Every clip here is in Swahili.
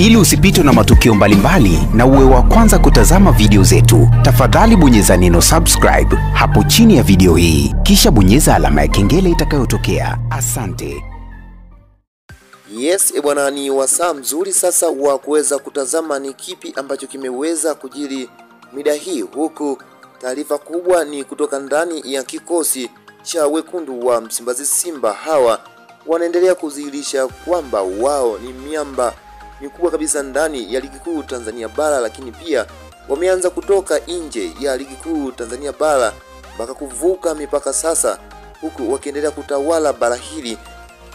Ili usipitwe na matukio mbalimbali mbali, na uwe wa kwanza kutazama video zetu, tafadhali bonyeza neno subscribe hapo chini ya video hii, kisha bonyeza alama ya kengele itakayotokea. Asante. Yes, e bwana, ni wasaa mzuri sasa wa kuweza kutazama ni kipi ambacho kimeweza kujiri mida hii, huku taarifa kubwa ni kutoka ndani ya kikosi cha wekundu wa Msimbazi Simba. Hawa wanaendelea kudhihirisha kwamba wao ni miamba mikubwa kabisa ndani ya ligi kuu Tanzania bara, lakini pia wameanza kutoka nje ya ligi kuu Tanzania bara mpaka kuvuka mipaka sasa, huku wakiendelea kutawala bara hili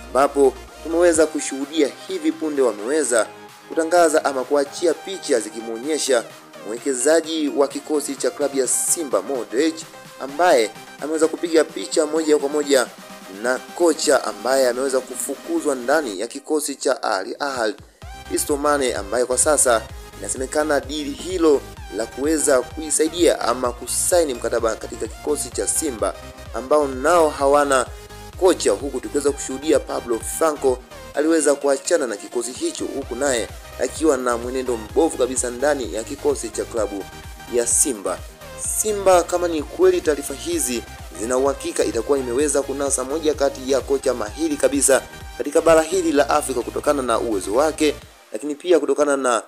ambapo tumeweza kushuhudia hivi punde wameweza kutangaza ama kuachia picha zikimwonyesha mwekezaji wa kikosi cha klabu ya Simba Mo Dewji ambaye ameweza kupiga picha moja kwa moja na kocha ambaye ameweza kufukuzwa ndani ya kikosi cha Al Ahly Fiston Mane, ambaye kwa sasa inasemekana dili hilo la kuweza kuisaidia ama kusaini mkataba katika kikosi cha Simba ambao nao hawana kocha, huku tukiweza kushuhudia Pablo Franco aliweza kuachana na kikosi hicho, huku naye akiwa na mwenendo mbovu kabisa ndani ya kikosi cha klabu ya Simba. Simba, kama ni kweli taarifa hizi zina uhakika, itakuwa imeweza kunasa moja kati ya kocha mahiri kabisa katika bara hili la Afrika kutokana na uwezo wake, lakini pia kutokana na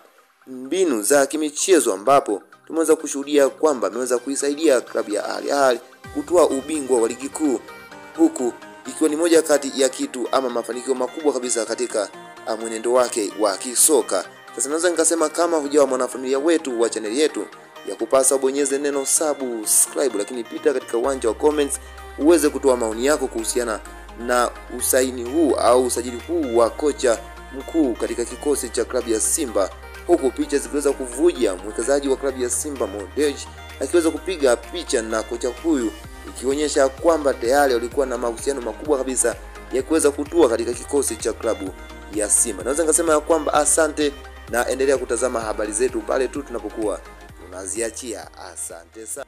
mbinu za kimichezo ambapo tumeweza kushuhudia kwamba ameweza kuisaidia klabu ya Al Ahly kutoa ubingwa wa ligi kuu huku ikiwa ni moja kati ya kitu ama mafanikio makubwa kabisa katika mwenendo wake wa kisoka. Sasa naweza nikasema kama hujawa mwanafamilia wetu wa chaneli yetu ya kupasa ubonyeze neno subscribe, lakini pita katika uwanja wa comments uweze kutoa maoni yako kuhusiana na usaini huu au usajili huu wa kocha mkuu katika kikosi cha klabu ya Simba, huku picha zikiweza kuvuja mwekezaji wa klabu ya Simba Modej akiweza kupiga picha na kocha huyu ikionyesha kwamba tayari walikuwa na mahusiano makubwa kabisa ya kuweza kutua katika kikosi cha klabu ya Simba. Naweza nikasema ya kwamba asante na endelea kutazama habari zetu pale tu tunapokuwa tunaziachia. Asante sana.